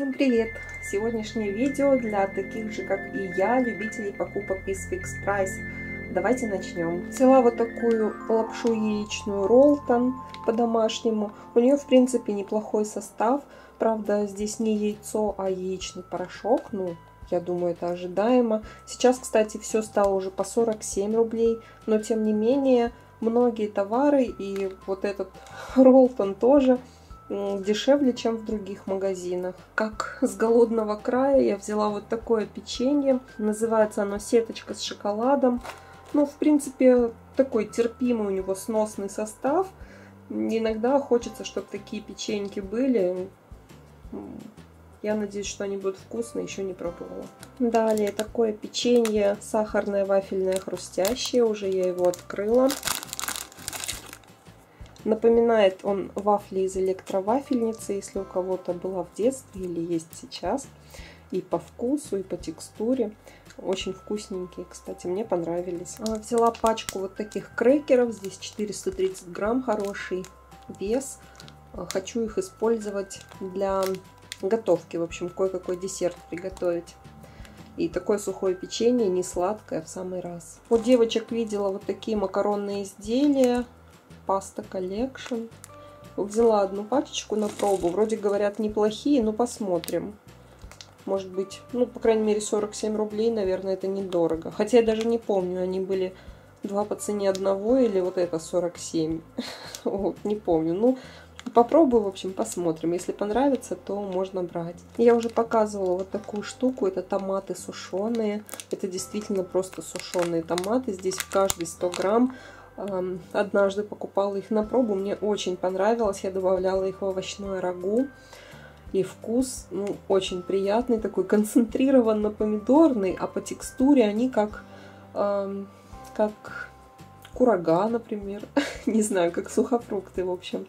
Всем привет! Сегодняшнее видео для таких же, как и я, любителей покупок из Fix Price. Давайте начнем. Взяла вот такую лапшу яичную Ролтон по-домашнему. У нее, в принципе, неплохой состав. Правда, здесь не яйцо, а яичный порошок. Ну, я думаю, это ожидаемо. Сейчас, кстати, все стало уже по 47 рублей. Но, тем не менее, многие товары и вот этот Ролтон тоже дешевле, чем в других магазинах. Как с голодного края я взяла вот такое печенье. Называется оно сеточка с шоколадом. Ну, в принципе, такой терпимый у него сносный состав. Иногда хочется, чтобы такие печеньки были. Я надеюсь, что они будут вкусные, еще не пробовала. Далее такое печенье сахарное, вафельное, хрустящее. Уже я его открыла. Напоминает он вафли из электровафельницы, если у кого-то была в детстве или есть сейчас. И по вкусу, и по текстуре. Очень вкусненькие, кстати, мне понравились. А, взяла пачку вот таких крекеров. Здесь 430 грамм, хороший вес. А, хочу их использовать для готовки. В общем, кое-какой десерт приготовить. И такое сухое печенье, не сладкое, в самый раз. У девочек видела вот такие макаронные изделия Pasta Collection. Взяла одну пачечку на пробу. Вроде говорят неплохие, но посмотрим. Может быть, ну, по крайней мере, 47 рублей, наверное, это недорого. Хотя я даже не помню, они были два по цене одного или вот это 47. вот, не помню. Ну, попробую, в общем, посмотрим. Если понравится, то можно брать. Я уже показывала вот такую штуку. Это томаты сушеные. Это действительно просто сушеные томаты. Здесь в каждый 100 грамм Однажды покупала их на пробу, мне очень понравилось. Я добавляла их в овощное рагу. И вкус ну, очень приятный, такой концентрированно-помидорный, а по текстуре они как, эм, как курага, например. Не знаю, как сухофрукты, в общем.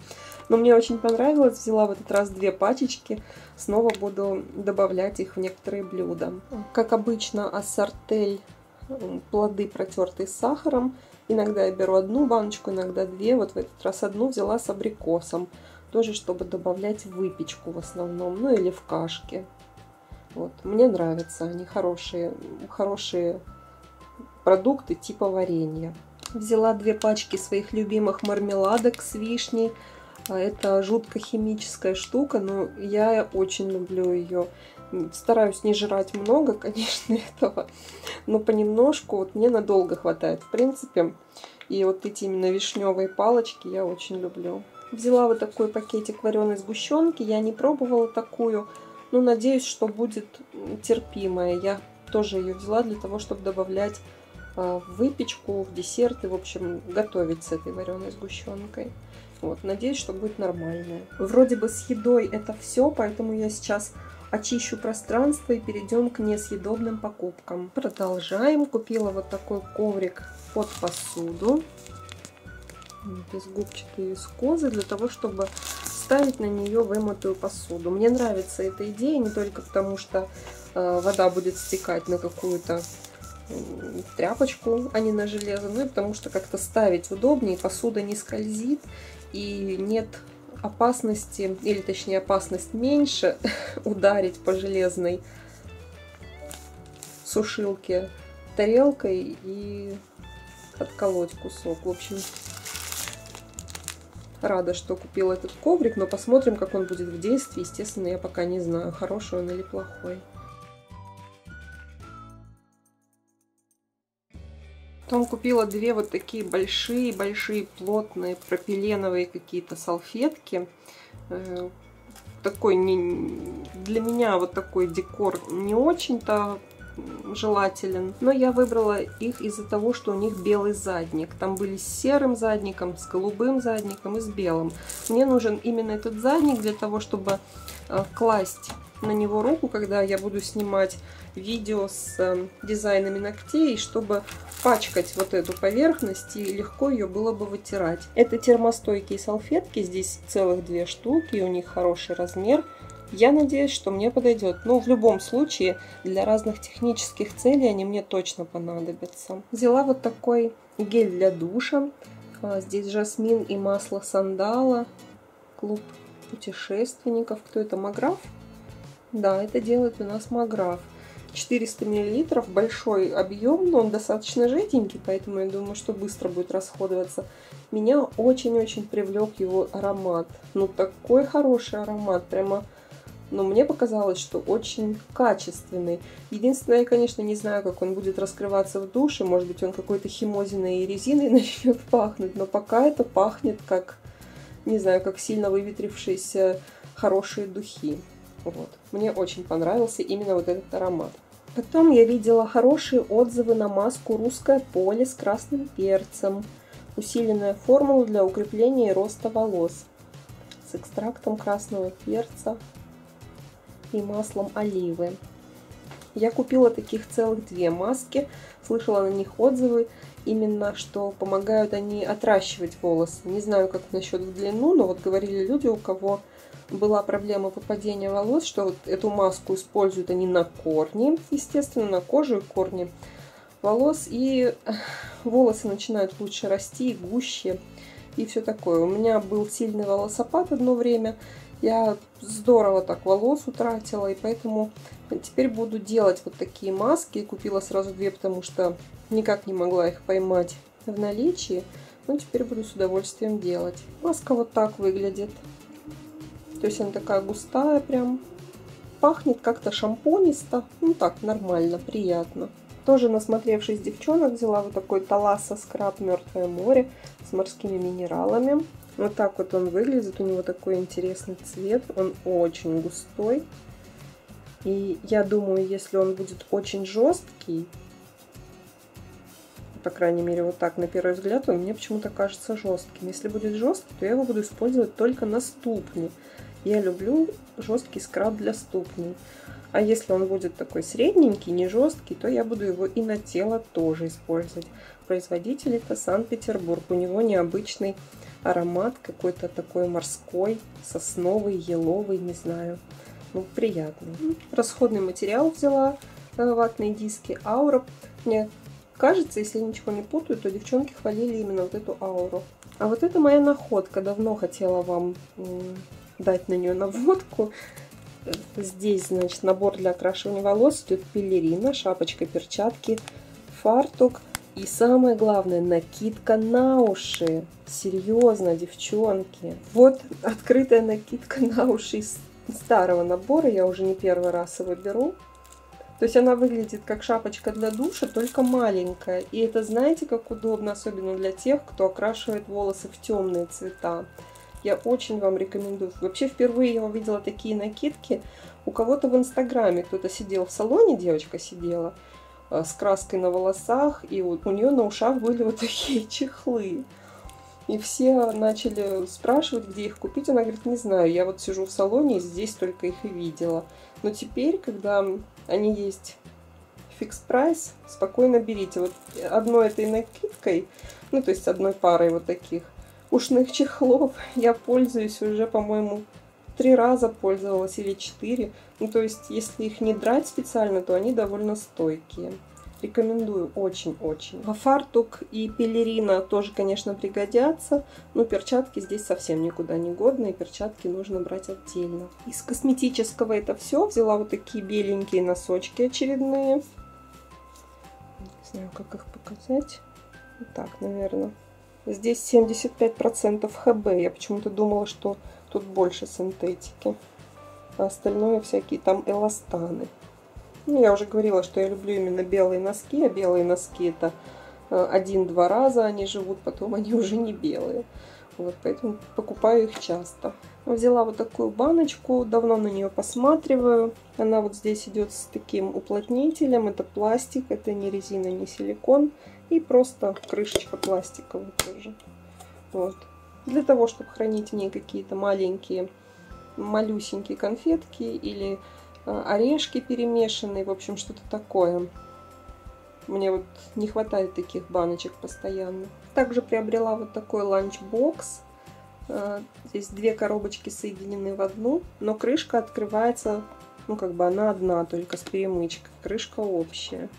Но мне очень понравилось. Взяла в этот раз две пачечки. Снова буду добавлять их в некоторые блюда. Как обычно, ассортель плоды, протертые с сахаром. Иногда я беру одну баночку, иногда две. Вот в этот раз одну взяла с абрикосом. Тоже, чтобы добавлять в выпечку в основном, ну или в кашке. Вот. Мне нравятся, они хорошие, хорошие продукты типа варенья. Взяла две пачки своих любимых мармеладок с вишней. А это жутко химическая штука, но я очень люблю ее. Стараюсь не жрать много, конечно, этого, но понемножку, вот мне надолго хватает, в принципе. И вот эти именно вишневые палочки я очень люблю. Взяла вот такой пакетик вареной сгущенки, я не пробовала такую, но надеюсь, что будет терпимая. Я тоже ее взяла для того, чтобы добавлять а, в выпечку, в десерты, в общем, готовить с этой вареной сгущенкой. Вот, надеюсь, что будет нормальная. Вроде бы с едой это все, поэтому я сейчас очищу пространство и перейдем к несъедобным покупкам. Продолжаем. Купила вот такой коврик под посуду. Без губчатой вискозы для того, чтобы ставить на нее вымытую посуду. Мне нравится эта идея не только потому, что э, вода будет стекать на какую-то тряпочку, а не на железо, ну и потому что как-то ставить удобнее, посуда не скользит и нет опасности, или точнее опасность меньше, ударить по железной сушилке тарелкой и отколоть кусок. В общем, рада, что купила этот коврик, но посмотрим, как он будет в действии. Естественно, я пока не знаю, хороший он или плохой. Потом купила две вот такие большие-большие плотные пропиленовые какие-то салфетки. Э, такой не, для меня вот такой декор не очень-то желателен. Но я выбрала их из-за того, что у них белый задник. Там были с серым задником, с голубым задником и с белым. Мне нужен именно этот задник для того, чтобы э, класть на него руку, когда я буду снимать видео с э, дизайнами ногтей, чтобы пачкать вот эту поверхность и легко ее было бы вытирать. Это термостойкие салфетки, здесь целых две штуки, у них хороший размер. Я надеюсь, что мне подойдет. Но в любом случае, для разных технических целей они мне точно понадобятся. Взяла вот такой гель для душа. А, здесь жасмин и масло сандала. Клуб путешественников. Кто это? Маграф? Да, это делает у нас Маграф. 400 мл, большой объем, но он достаточно жиденький, поэтому я думаю, что быстро будет расходоваться. Меня очень-очень привлек его аромат. Ну, такой хороший аромат, прямо но мне показалось, что очень качественный. Единственное, я, конечно, не знаю, как он будет раскрываться в душе. Может быть, он какой-то химозиной и резиной начнет пахнуть, но пока это пахнет как, не знаю, как сильно выветрившиеся хорошие духи. Вот. Мне очень понравился именно вот этот аромат. Потом я видела хорошие отзывы на маску «Русское поле» с красным перцем. Усиленная формула для укрепления и роста волос с экстрактом красного перца, и маслом оливы. Я купила таких целых две маски, слышала на них отзывы, именно что помогают они отращивать волосы. Не знаю, как насчет в длину, но вот говорили люди, у кого была проблема выпадения волос, что вот эту маску используют они на корни, естественно, на кожу и корни волос, и волосы начинают лучше расти, гуще и все такое. У меня был сильный волосопад одно время, я здорово так волос утратила, и поэтому теперь буду делать вот такие маски. Купила сразу две, потому что никак не могла их поймать в наличии. Но теперь буду с удовольствием делать. Маска вот так выглядит. То есть она такая густая прям. Пахнет как-то шампунисто. Ну так, нормально, приятно. Тоже насмотревшись девчонок, взяла вот такой Таласа скраб Мертвое море с морскими минералами. Вот так вот он выглядит. У него такой интересный цвет. Он очень густой. И я думаю, если он будет очень жесткий, по крайней мере, вот так на первый взгляд, он мне почему-то кажется жестким. Если будет жесткий, то я его буду использовать только на ступни. Я люблю жесткий скраб для ступней. А если он будет такой средненький, не жесткий, то я буду его и на тело тоже использовать. Производитель это Санкт-Петербург. У него необычный аромат какой-то такой морской, сосновый, еловый, не знаю. Ну, приятный. Расходный материал взяла, э, ватные диски, аура. Мне кажется, если я ничего не путаю, то девчонки хвалили именно вот эту ауру. А вот это моя находка. Давно хотела вам дать на нее наводку. Здесь, значит, набор для окрашивания волос. Идет пелерина, шапочка, перчатки, фартук. И самое главное, накидка на уши. Серьезно, девчонки. Вот открытая накидка на уши из старого набора. Я уже не первый раз его беру. То есть она выглядит как шапочка для душа, только маленькая. И это знаете, как удобно, особенно для тех, кто окрашивает волосы в темные цвета. Я очень вам рекомендую. Вообще впервые я увидела такие накидки у кого-то в инстаграме. Кто-то сидел в салоне, девочка сидела Э, с краской на волосах, и вот у нее на ушах были вот такие чехлы. И все начали спрашивать, где их купить. Она говорит, не знаю, я вот сижу в салоне, и здесь только их и видела. Но теперь, когда они есть фикс прайс, спокойно берите. Вот одной этой накидкой, ну то есть одной парой вот таких ушных чехлов я пользуюсь уже, по-моему, три раза пользовалась или четыре. Ну, то есть, если их не драть специально, то они довольно стойкие. Рекомендую очень-очень. Фартук и пелерина тоже, конечно, пригодятся, но перчатки здесь совсем никуда не годные. Перчатки нужно брать отдельно. Из косметического это все. Взяла вот такие беленькие носочки очередные. Не знаю, как их показать. Вот так, наверное. Здесь 75% ХБ. Я почему-то думала, что Тут больше синтетики. А остальное всякие там эластаны. Ну, я уже говорила, что я люблю именно белые носки. А белые носки это э, один-два раза они живут, потом они уже не белые. Вот, поэтому покупаю их часто. Взяла вот такую баночку, давно на нее посматриваю. Она вот здесь идет с таким уплотнителем. Это пластик, это не резина, не силикон. И просто крышечка пластиковая тоже. Вот для того, чтобы хранить в ней какие-то маленькие, малюсенькие конфетки или э, орешки перемешанные, в общем, что-то такое. Мне вот не хватает таких баночек постоянно. Также приобрела вот такой ланчбокс. Э, здесь две коробочки соединены в одну, но крышка открывается, ну как бы она одна, только с перемычкой. Крышка общая.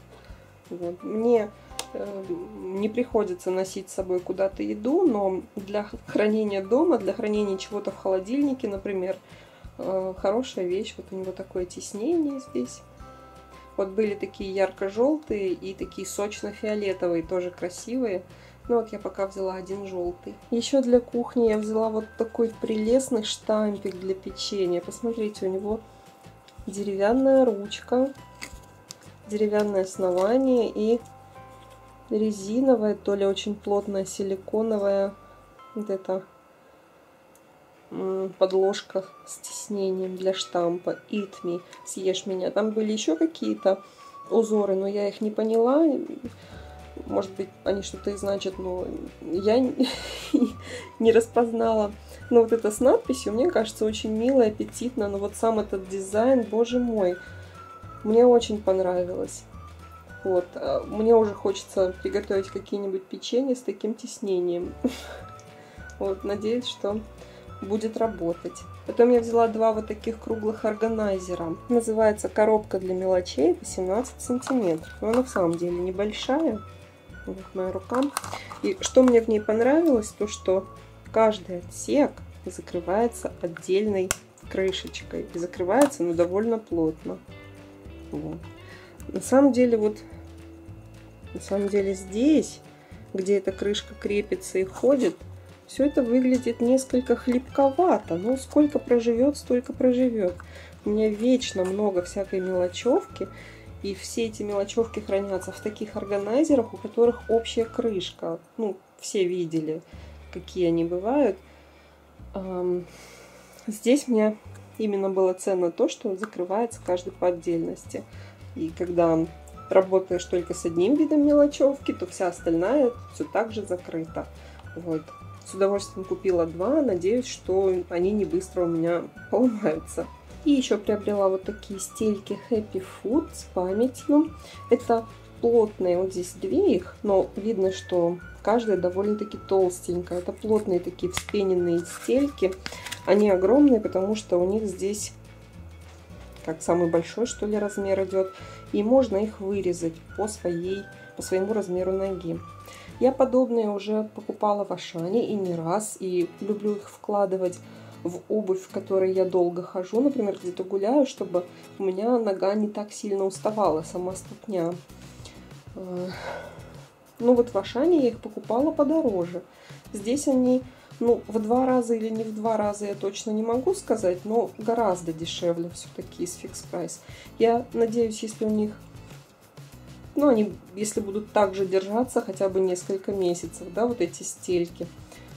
Вот. Мне Эм, не приходится носить с собой куда-то еду, но для хранения дома, для хранения чего-то в холодильнике, например, э, хорошая вещь. Вот у него такое тиснение здесь. Вот были такие ярко-желтые и такие сочно-фиолетовые, тоже красивые. Ну вот я пока взяла один желтый. Еще для кухни я взяла вот такой прелестный штампик для печенья. Посмотрите, у него деревянная ручка, деревянное основание и резиновая, то ли очень плотная силиконовая вот эта подложка с тиснением для штампа. Eat me, съешь меня. Там были еще какие-то узоры, но я их не поняла. Может быть, они что-то и значат, но я не распознала. Но вот это с надписью, мне кажется, очень мило, аппетитно. Но вот сам этот дизайн, боже мой, мне очень понравилось. Вот. А мне уже хочется приготовить какие-нибудь печенье с таким тиснением. Вот, надеюсь, что будет работать. Потом я взяла два вот таких круглых органайзера. Называется коробка для мелочей 18 сантиметров. Но она в самом деле небольшая. Вот моя рука. И что мне в ней понравилось, то что каждый отсек закрывается отдельной крышечкой. И закрывается, ну, довольно плотно. Вот. На самом деле, вот, на самом деле здесь, где эта крышка крепится и ходит, все это выглядит несколько хлипковато. Но сколько проживет, столько проживет. У меня вечно много всякой мелочевки. И все эти мелочевки хранятся в таких органайзерах, у которых общая крышка. Ну, все видели, какие они бывают. Здесь мне именно было ценно то, что закрывается каждый по отдельности. И когда работаешь только с одним видом мелочевки, то вся остальная все так же закрыта. Вот. С удовольствием купила два, надеюсь, что они не быстро у меня поломаются. И еще приобрела вот такие стельки Happy Food с памятью. Это плотные, вот здесь две их, но видно, что каждая довольно-таки толстенькая. Это плотные такие вспененные стельки. Они огромные, потому что у них здесь как самый большой, что ли, размер идет. И можно их вырезать по, своей, по своему размеру ноги. Я подобные уже покупала в Ашане и не раз, и люблю их вкладывать в обувь, в которой я долго хожу, например, где-то гуляю, чтобы у меня нога не так сильно уставала, сама ступня. Э, ну вот в Ашане я их покупала подороже. Здесь они ну, в два раза или не в два раза я точно не могу сказать, но гораздо дешевле все-таки из фикс прайс. Я надеюсь, если у них, ну, они, если будут так же держаться хотя бы несколько месяцев, да, вот эти стельки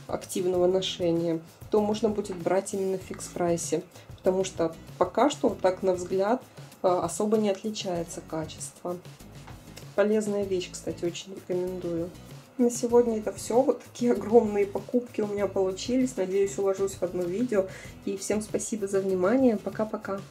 активного ношения, то можно будет брать именно в фикс прайсе. Потому что пока что, вот так на взгляд, а, особо не отличается качество. Полезная вещь, кстати, очень рекомендую. На сегодня это все. Вот такие огромные покупки у меня получились. Надеюсь, уложусь в одно видео. И всем спасибо за внимание. Пока-пока.